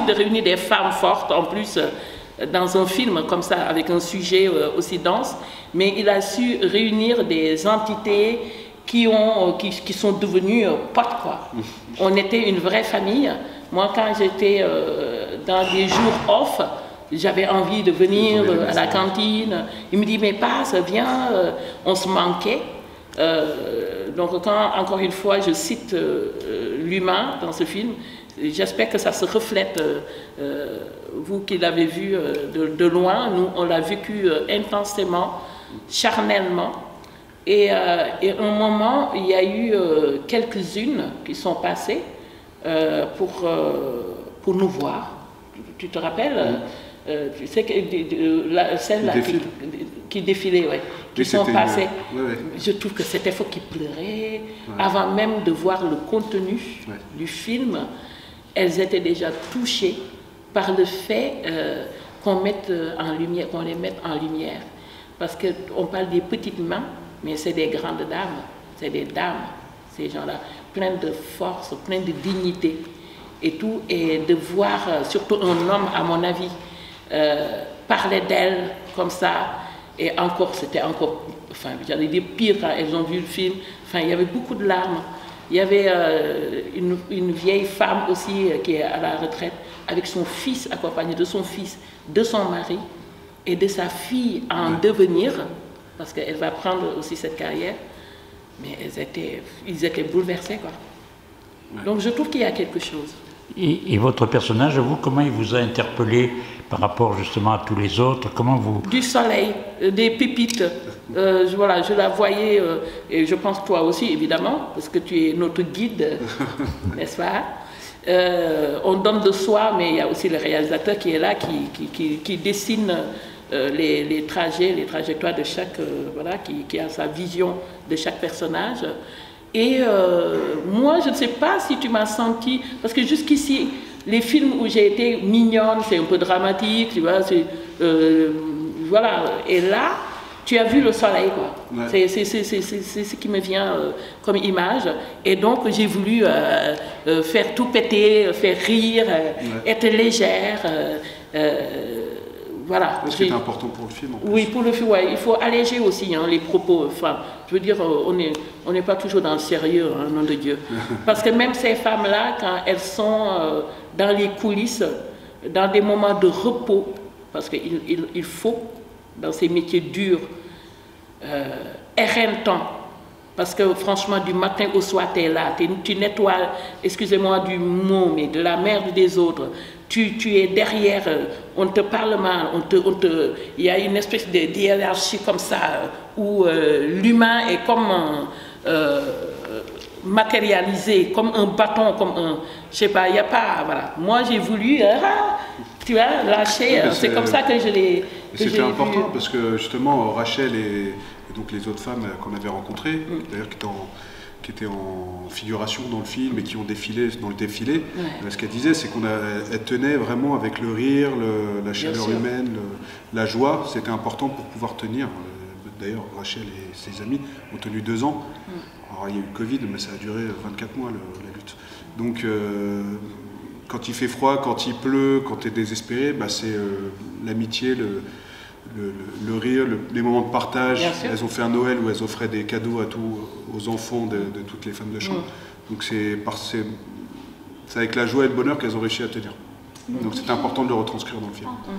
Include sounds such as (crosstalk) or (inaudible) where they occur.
difficile de réunir des femmes fortes en plus dans un film comme ça, avec un sujet aussi dense, mais il a su réunir des entités qui, ont, qui, qui sont devenues potes, quoi. (laughs) On était une vraie famille. Moi, quand j'étais dans des jours off, j'avais envie de venir à la cantine. Il me dit, mais passe, viens, on se manquait. Euh, donc quand, encore une fois, je cite euh, l'humain dans ce film, j'espère que ça se reflète, euh, vous qui l'avez vu de, loin, nous on l'a vécu intensément, charnellement. Et, à un moment, il y a eu quelques-unes qui sont passées pour, pour nous voir. Tu te rappelles euh, tu sais que celle-là qui, défilait, ouais, qui sont passées, je trouve que c'était faux qui pleuraient. Avant même de voir le contenu du film, elles étaient déjà touchées par le fait euh, qu'on mette en lumière, qu'on les mette en lumière. Parce qu'on parle des petites mains, mais c'est des grandes dames, c'est des dames, ces gens-là, pleins de force, pleins de dignité et tout, et de voir euh, surtout un homme, à mon avis, euh, parlaient d'elle comme ça. Et encore, c'était encore, enfin, j'allais dire pire quand elles ont vu le film. Enfin, il y avait beaucoup de larmes. Il y avait euh, une, une, vieille femme aussi euh, qui est à la retraite, avec son fils, accompagné de son fils, de son mari et de sa fille en devenir, parce qu'elle va prendre aussi cette carrière. Mais elles étaient, ils étaient bouleversés, quoi. Donc je trouve qu'il y a quelque chose. Et, et, votre personnage, vous, comment il vous a interpellé par rapport justement à tous les autres? Comment vous... Du soleil, euh, des pépites. Euh, voilà, je la voyais, euh, et je pense toi aussi évidemment, parce que tu es notre guide, (laughs) n'est-ce pas? On donne de soi, mais il y a aussi le réalisateur qui est là, qui, qui, qui, dessine les, les, trajets, les trajectoires de chaque, voilà, qui, a sa vision de chaque personnage. Et moi, je ne sais pas si tu m'as senti, parce que jusqu'ici, les films où j'ai été mignonne, c'est un peu dramatique, tu vois, euh, voilà. Et là, tu as vu le soleil, quoi. C'est ce qui me vient euh, comme image. Et donc, j'ai voulu euh, faire tout péter, faire rire, être légère. Voilà. Important pour le film. En Oui, pour le film, ouais. il faut alléger aussi hein, les propos. Enfin, je veux dire, on n'est on n'est pas toujours dans le sérieux, hein, nom de Dieu. (laughs) Parce que même ces femmes-là, quand elles sont dans les coulisses, dans des moments de repos, parce qu'il il, faut, dans ces métiers durs, euh, temps. Parce que franchement, du matin au soir, tu es là, tu nettoies, excusez-moi du mot, mais de la merde des autres. Tu, tu es derrière, on te parle mal, on te, on te, il y a une espèce de hiérarchie comme ça, où euh, l'humain est comme... Euh, matérialisé comme un bâton, comme un. Je sais pas, il n'y a pas. Voilà. Moi, j'ai voulu. Euh, ah, (laughs) tu vois, lâcher. c'est comme ça que je l'ai. C'était important parce que justement, Rachel et, donc les autres femmes qu'on avait rencontrées, mm. d'ailleurs qui étaient en qui étaient en figuration dans le film et qui ont défilé dans le défilé. Ce qu'elle disait, c'est qu'on tenait vraiment avec le rire, la chaleur humaine, la joie. C'était important pour pouvoir tenir. D'ailleurs, Rachel et ses amis ont tenu deux ans. Mm. Alors, il y a eu le Covid, mais ça a duré 24 mois la lutte. Donc, euh, quand il fait froid, quand il pleut, quand tu es désespéré, bah, c'est euh, l'amitié, le, le, rire, les moments de partage. Elles ont fait un Noël où elles offraient des cadeaux à tous, aux enfants de, toutes les femmes de chambre. Mm. Donc, c'est avec la joie et le bonheur qu'elles ont réussi à tenir. Donc, c'est important de le retranscrire dans le film. Mm.